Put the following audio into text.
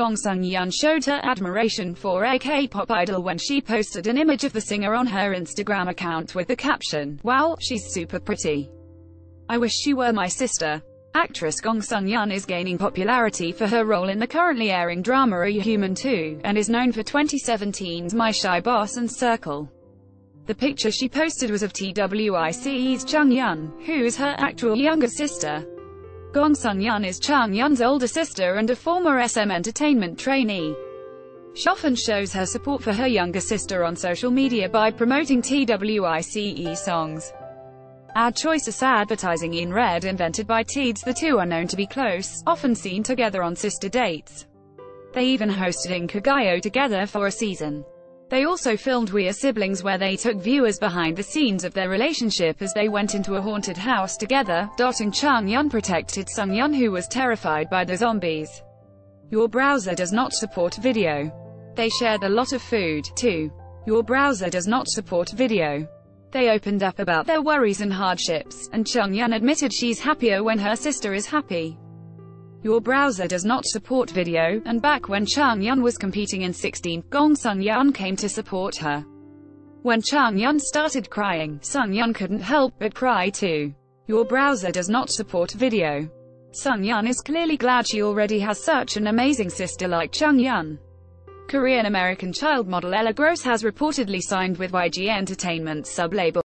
Gong Seungyeon showed her admiration for a K-pop idol when she posted an image of the singer on her Instagram account with the caption, Wow, she's super pretty. I wish she were my sister. Actress Gong Seungyeon is gaining popularity for her role in the currently airing drama Are You Human Too, and is known for 2017's My Shy Boss and Circle. The picture she posted was of TWICE's Jeongyeon, who is her actual younger sister. Gong Seungyeon is Jeongyeon's older sister and a former SM Entertainment trainee. She often shows her support for her younger sister on social media by promoting TWICE songs. Ad Choices advertising in red invented by Teeds the two are known to be close, often seen together on sister dates. They even hosted in Inkigayo together for a season. They also filmed We Are Siblings where they took viewers behind the scenes of their relationship as they went into a haunted house together, dotting Jeongyeon protected Seungyeon who was terrified by the zombies. Your browser does not support video. They shared a lot of food, too. Your browser does not support video. They opened up about their worries and hardships, and Jeongyeon admitted she's happier when her sister is happy. Your browser does not support video, and back when Jeongyeon was competing in 16, Gong Seungyeon came to support her. When Jeongyeon started crying, Seungyeon couldn't help but cry too. Your browser does not support video. Seungyeon is clearly glad she already has such an amazing sister like Jeongyeon. Korean-American child model Ella Gross has reportedly signed with YG Entertainment's sub-label